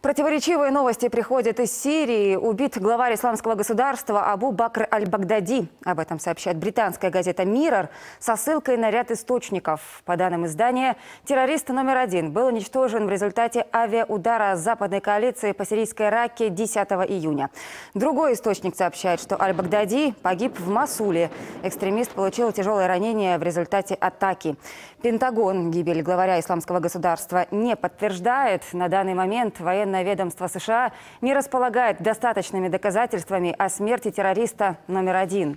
Противоречивые новости приходят из Сирии. Убит главарь исламского государства Абу Бакр аль-Багдади. Об этом сообщает британская газета «Миррор» со ссылкой на ряд источников. По данным издания, террорист номер один был уничтожен в результате авиаудара западной коалиции по сирийской Раке 10 июня. Другой источник сообщает, что аль-Багдади погиб в Масуле. Экстремист получил тяжелое ранение в результате атаки. Пентагон гибель главаря исламского государства не подтверждает. На данный момент военные военное ведомство США не располагает достаточными доказательствами о смерти террориста номер один.